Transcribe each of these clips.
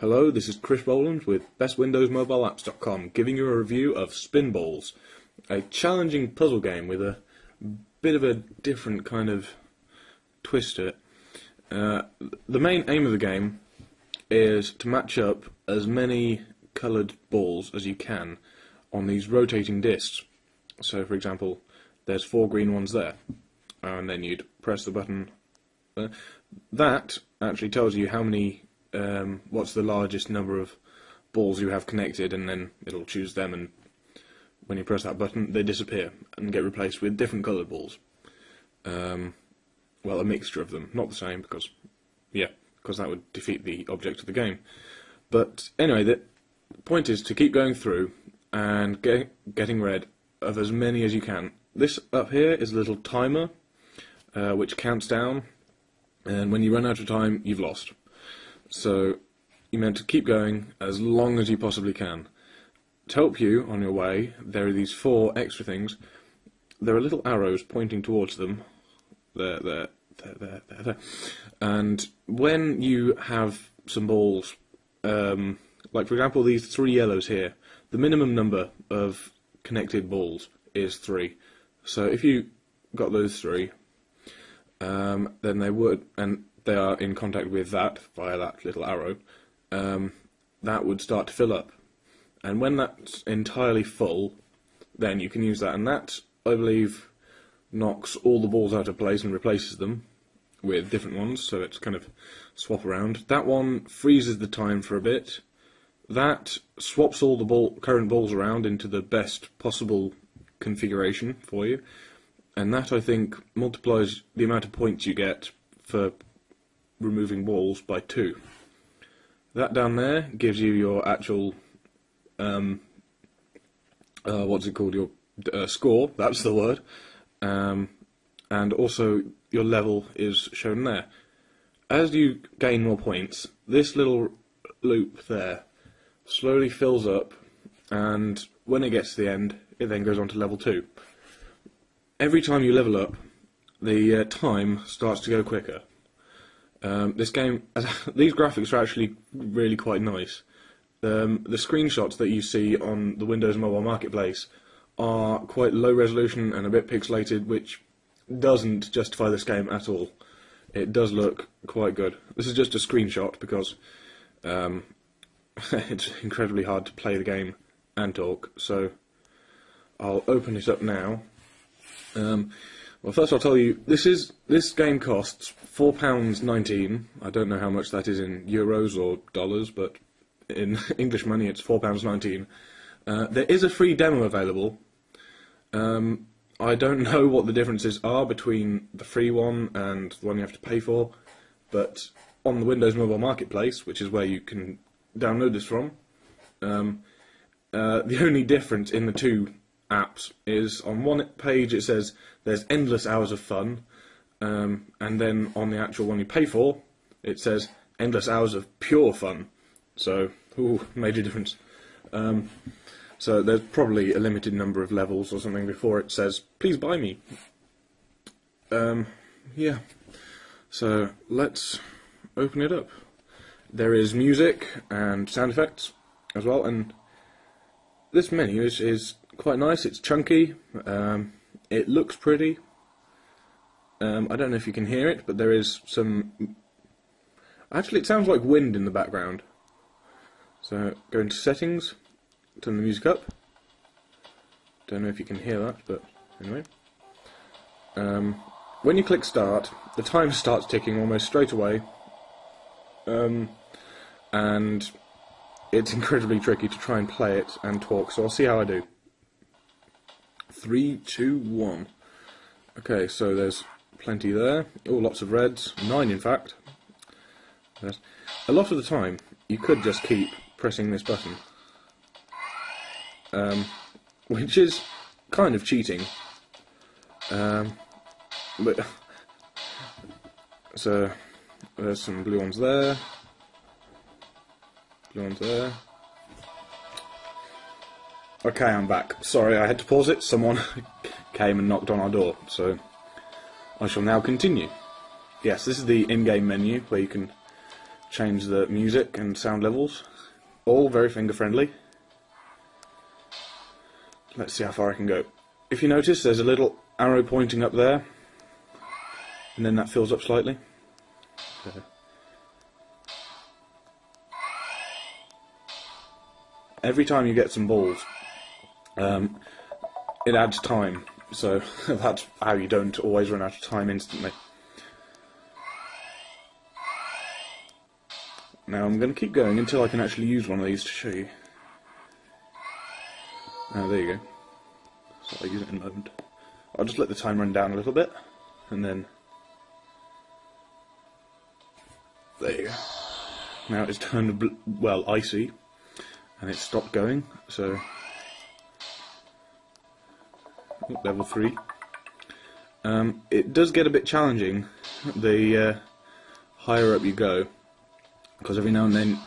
Hello, this is Chris Boland with BestWindowsMobileApps.com giving you a review of Spinballs, a challenging puzzle game with a bit of a different kind of twist to it. Uh, the main aim of the game is to match up as many coloured balls as you can on these rotating discs. So, for example, there's four green ones there, and then you'd press the button. Uh, that actually tells you how many um, what's the largest number of balls you have connected, and then it'll choose them. And when you press that button, they disappear and get replaced with different coloured balls. Um, well, a mixture of them, not the same, because yeah, because that would defeat the object of the game. But anyway, the point is to keep going through and get, getting rid of as many as you can. This up here is a little timer uh, which counts down, and when you run out of time, you've lost. So you're meant to keep going as long as you possibly can. To help you on your way, there are these four extra things. There are little arrows pointing towards them. There, there, there, there, there, there. And when you have some balls, um, like for example these three yellows here, the minimum number of connected balls is three. So if you got those three, um, then they would, and they are in contact with that via that little arrow, um, that would start to fill up. And when that's entirely full, then you can use that. And that, I believe, knocks all the balls out of place and replaces them with different ones, so it's kind of swap around. That one freezes the time for a bit. That swaps all the ball, current balls around into the best possible configuration for you. And that, I think, multiplies the amount of points you get for removing walls by two. That down there gives you your actual, um, uh, what's it called, your uh, score, that's the word, um, and also your level is shown there. As you gain more points, this little loop there slowly fills up, and when it gets to the end, it then goes on to level 2. Every time you level up, the uh, time starts to go quicker. Um, this game, these graphics are actually really quite nice. Um, the screenshots that you see on the Windows Mobile Marketplace are quite low resolution and a bit pixelated, which doesn't justify this game at all. It does look quite good. This is just a screenshot because um, it's incredibly hard to play the game and talk. So I'll open it up now. Um, well, first I'll tell you this is this game costs four pounds nineteen. I don't know how much that is in euros or dollars, but in English money it's four pounds nineteen. Uh, there is a free demo available. Um, I don't know what the differences are between the free one and the one you have to pay for, but on the Windows Mobile Marketplace, which is where you can download this from, um, uh, the only difference in the two apps is on one page it says there's endless hours of fun, um, and then on the actual one you pay for, it says endless hours of pure fun. So, ooh, major difference. Um, so there's probably a limited number of levels or something before it says, please buy me. Um, yeah. So let's open it up. There is music and sound effects as well, and this menu is, is quite nice. It's chunky. Um, it looks pretty. Um, I don't know if you can hear it, but there is some. Actually, it sounds like wind in the background. So go into settings, turn the music up. Don't know if you can hear that, but anyway. Um, when you click start, the time starts ticking almost straight away. Um, and it's incredibly tricky to try and play it and talk, so I'll see how I do. Three, two, one. Okay, so there's plenty there. Oh, lots of reds. Nine, in fact. There's a lot of the time, you could just keep pressing this button. Um, which is kind of cheating. Um, but so there's some blue ones there. Blue ones there. Okay, I'm back. Sorry, I had to pause it. Someone came and knocked on our door, so I shall now continue. Yes, this is the in-game menu where you can change the music and sound levels. All very finger friendly. Let's see how far I can go. If you notice, there's a little arrow pointing up there, and then that fills up slightly. Every time you get some balls, um, it adds time, so that's how you don't always run out of time instantly. Now I'm going to keep going until I can actually use one of these to show you. Oh, there you go. So I'll use it in a moment. I'll just let the time run down a little bit, and then... There you go. Now it's turned, well, icy, and it's stopped going, so... Level 3. Um, it does get a bit challenging the uh, higher up you go because every now and then,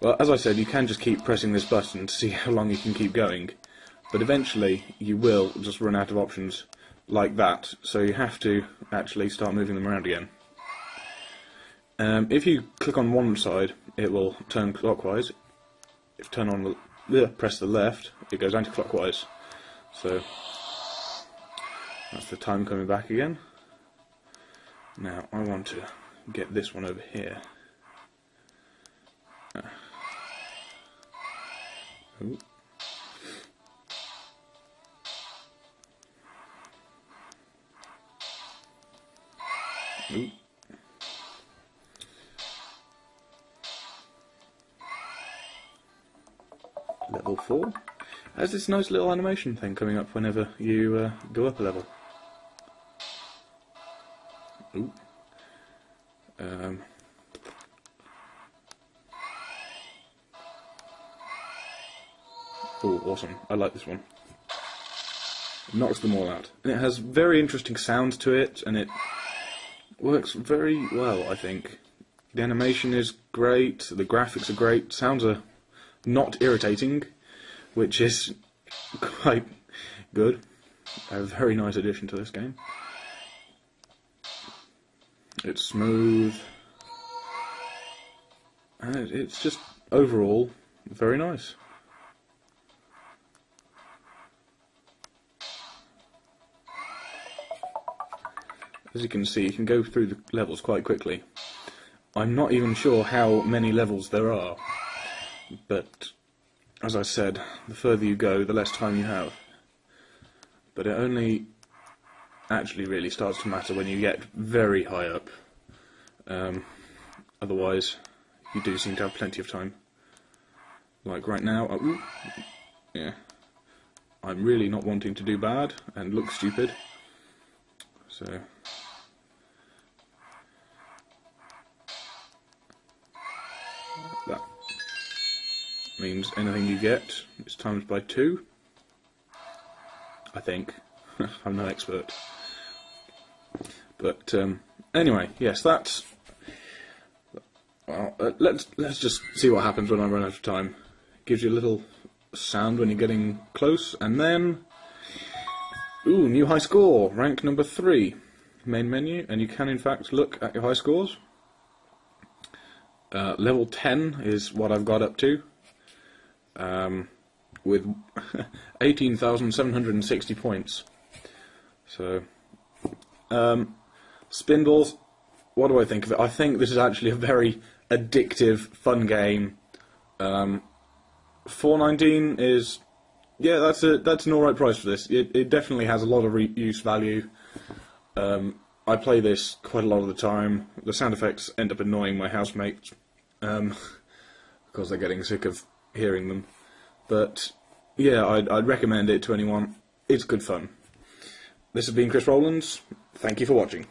well, as I said, you can just keep pressing this button to see how long you can keep going, but eventually you will just run out of options like that, so you have to actually start moving them around again. Um, if you click on one side, it will turn clockwise. If turn on the press the left, it goes anti-clockwise. So that's the time coming back again. Now I want to get this one over here. Ah. Ooh. Ooh. Level 4 has this nice little animation thing coming up whenever you uh, go up a level. Ooh. Um, Oh, awesome. I like this one. It knocks them all out. And it has very interesting sounds to it, and it works very well, I think. The animation is great, the graphics are great, sounds are not irritating, which is quite good. A very nice addition to this game. It's smooth. And it's just overall very nice. as you can see, you can go through the levels quite quickly. I'm not even sure how many levels there are, but as I said, the further you go, the less time you have. But it only actually really starts to matter when you get very high up. Um, otherwise, you do seem to have plenty of time. Like right now, oh, yeah, I'm really not wanting to do bad and look stupid. So means anything you get is times by two. I think. I'm no expert. But um, anyway, yes, that's. Well, uh, let's let's just see what happens when I run out of time. Gives you a little sound when you're getting close, and then, ooh, new high score, rank number three, main menu, and you can in fact look at your high scores. Uh, level 10 is what I've got up to, um, with 18,760 points. So, um, Spinballs, what do I think of it? I think this is actually a very addictive, fun game. Um, 419 is, yeah, that's a that's an alright price for this. It, it definitely has a lot of reuse value. Um, I play this quite a lot of the time. The sound effects end up annoying my housemates um, because they're getting sick of hearing them. But yeah, I'd, I'd recommend it to anyone. It's good fun. This has been Chris Rowlands. Thank you for watching.